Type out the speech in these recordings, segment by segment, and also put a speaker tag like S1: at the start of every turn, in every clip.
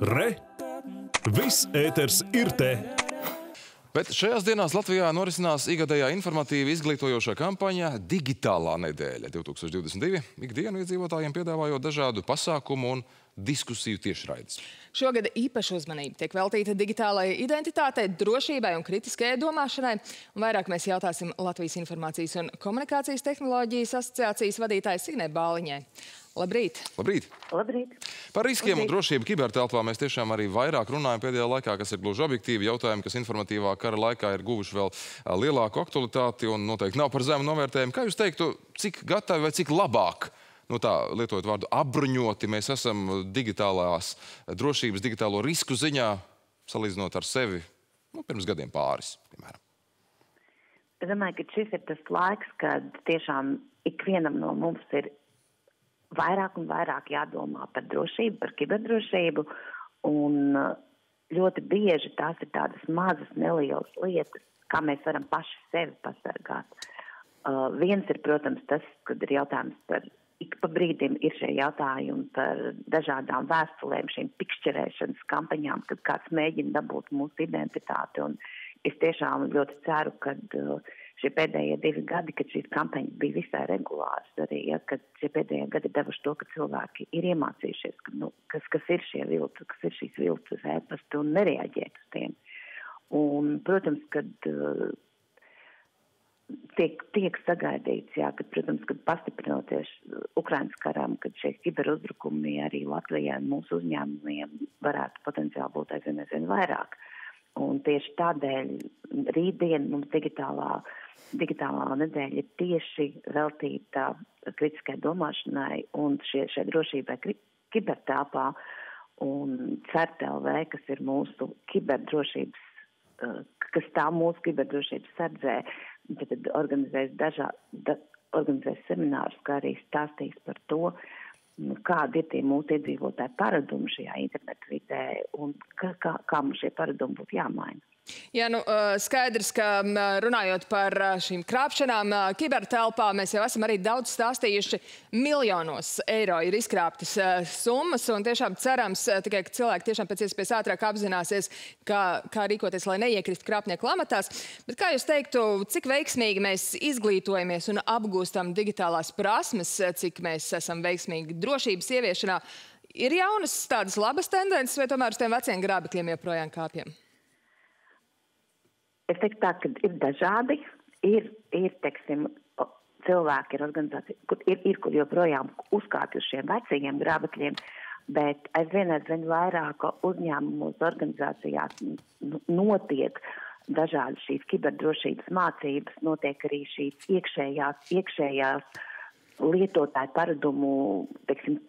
S1: Re! Viss ēters ir te!
S2: Bet šajās dienās Latvijā norisinās ikgadējā informatīva izglītojošā kampaņa Digitālā nedēļa 2022. Ikdienu iedzīvotājiem piedāvājot dažādu pasākumu un diskusiju tiešraides.
S3: Šogad īpaša uzmanība tiek veltīta digitālajai identitātei, drošībai un kritiskajai domāšanai. Un vairāk mēs jautāsim Latvijas informācijas un komunikācijas tehnoloģijas asociācijas vadītājas Signē Bāliņai. Labrīt!
S2: Labrīt!
S4: Labrīt!
S2: Par riskiem
S4: Labrīt.
S2: un drošību kibertelpā mēs tiešām arī vairāk runājam pēdējā laikā, kas ir gluži objektīvi jautājumi, kas informatīvā kara laikā ir guvuši vēl lielāku aktualitāti un noteikti nav par zemu novērtējumu. Kā jūs teiktu, cik gatavi vai cik labāk, nu tā lietojot vārdu apbruņoti, mēs esam digitālās drošības, digitālo risku ziņā, salīdzinot ar sevi nu, pirms gadiem pāris, piemēram?
S4: Es domāju, ka šis ir tas laiks, kad tiešām ikvienam no mums ir vairāk un vairāk jādomā par drošību, par kiberdrošību. Un ļoti bieži tās ir tādas mazas, nelielas lietas, kā mēs varam paši sevi pasargāt. Uh, viens ir, protams, tas, kad ir jautājums par ik pa brīdim ir šie jautājumi par dažādām vēstulēm, šīm pikšķerēšanas kampaņām, kad kāds mēģina dabūt mūsu identitāti. Un es tiešām ļoti ceru, ka uh, šie pēdējie divi gadi, kad šīs kampaņas bija visai regulāras, arī ja, kad šie pēdējie gadi devuši to, ka cilvēki ir iemācījušies, ka, nu, kas, kas ir šie vilci, kas ir šīs vilces ēpasti un nereaģēt uz tiem. Un, protams, kad uh, tiek, tiek sagaidīts, jā, kad, protams, kad pastiprinoties Ukrainas karam, kad šie kiberuzbrukumi arī Latvijai un mūsu uzņēmumiem varētu potenciāli būt aizvien, aizvien vairāk. Un tieši tādēļ rītdien mums digitālā, digitālā nedēļa ir tieši veltīta kritiskai domāšanai un šie, šai drošībai kibertelpā. Un CERTLV, kas ir mūsu kiberdrošības, uh, kas stāv mūsu kiberdrošības sardzē, tad, tad organizēs dažā, da, organizēs seminārus, kā arī stāstīs par to, nu, kādi ir tie mūsu iedzīvotāji paradumi šajā internetu vidē un kā, kā, kā mums šie paradumi būtu jāmaina.
S3: Jā, nu, skaidrs, ka runājot par šīm krāpšanām kibertelpā, mēs jau esam arī daudz stāstījuši. Miljonos eiro ir izkrāptas summas, un tiešām cerams, tikai, ka cilvēki tiešām pēc iespējas ātrāk apzināsies, kā, kā rīkoties, lai neiekristu krāpnieku lamatās. Bet kā jūs teiktu, cik veiksmīgi mēs izglītojamies un apgūstam digitālās prasmes, cik mēs esam veiksmīgi drošības ieviešanā? Ir jaunas tādas labas tendences, vai tomēr uz tiem veciem grābekļiem joprojām kāpjam?
S4: Es teiktu tā, ka ir dažādi. Ir, ir teiksim, cilvēki, ir organizācija, kur ir, ir kur joprojām uzkāpj uz šiem vecajiem grābekļiem, bet aizvien aizvien vairāk uzņēmumos, organizācijās nu, notiek dažādas šīs kiberdrošības mācības, notiek arī šīs iekšējās, iekšējās lietotāju paradumu, teiksim,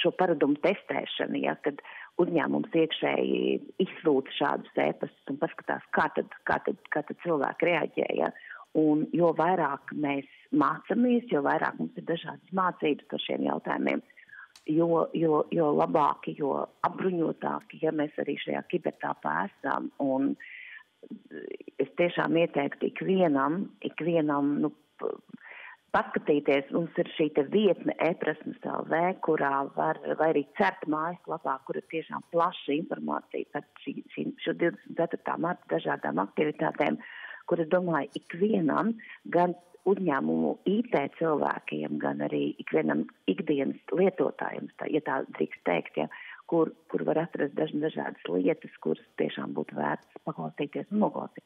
S4: šo paradumu testēšana, ja, kad uzņēmums iekšēji izsūta šādus ēpastus un paskatās, kā tad, kā tad, kā tad cilvēki reaģē. Ja. Un jo vairāk mēs mācāmies, jo vairāk mums ir dažādas mācības par šiem jautājumiem, jo, jo, jo labāki, jo apbruņotāki, ja mēs arī šajā kibertāpā esam. Un es tiešām ieteiktu ikvienam, ikvienam nu, paskatīties, mums ir šī vietne e-prasmes LV, kurā var, vai arī certa mājaslapā, kur ir tiešām plaša informācija par šī, šī, šo 24. marta dažādām aktivitātēm, kur es domāju ikvienam, gan uzņēmumu IT cilvēkiem, gan arī ikvienam ikdienas lietotājiem, tā, ja tā drīkst teikt, ja, kur, kur var atrast daž, dažādas lietas, kuras tiešām būtu vērts paklausīties un noklausīties.